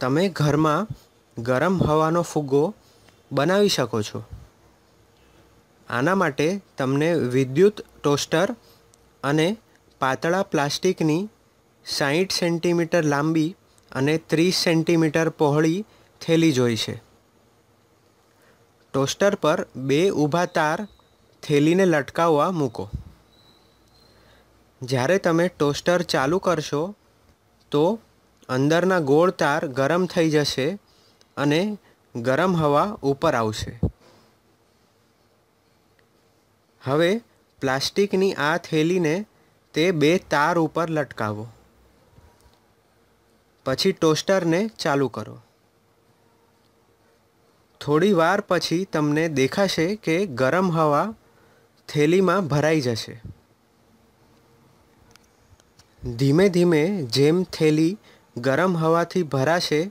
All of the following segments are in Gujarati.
તમે ઘરમાં ગરમ હવાનો ફુગ્ગો બનાવી શકો છો. આના માટે તમને વિદ્યુત ટોસ્ટર અને પાતળા પ્લાસ્ટિકની સાઠ સેન્ટીમીટર લાંબી અને ત્રીસ સેન્ટીમીટર પહોળી થેલી જોઈશે ટોસ્ટર પર બે ઊભા તાર થેલીને લટકાવવા મૂકો. જ્યારે તમે ટોસ્ટર ચાલુ કરશો તો અંદરના ગોળ તાર ગરમ થઈ જશે અને ગરમ હવા ઉપર આવશે. હવે પ્લાસ્ટિકની આ થેલીને તે બે તાર ઉપર લટકાવો. પછી ટોસ્ટરને ચાલુ કરો. થોડી વાર પછી તમને દેખાશે કે ગરમ હવા થેલીમાં ભરાઈ જશે. ધીમે ધીમે જેમ થેલી ગરમ હવાથી ભરાશે,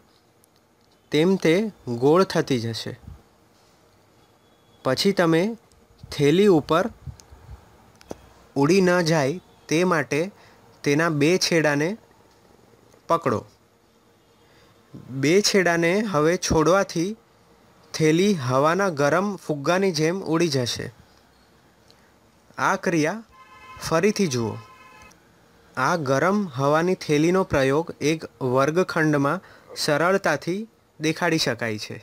તેમ તે ગોળ થતી જશે. પછી તમે થેલી ઉપર ઉડી ન જાય તે માટે તેના બે છેડાને પકડો. બે છેડાને હવે છોડવાથી થેલી હવાના ગરમ ફુગ્ગાની જેમ ઉડી જશે. આ ક્રિયા ફરીથી જુઓ. આ ગરમ હવાની થેલીનો પ્રયોગ એક વર્ગખંડમાં સરળતાથી દેખાડી શકાય છે.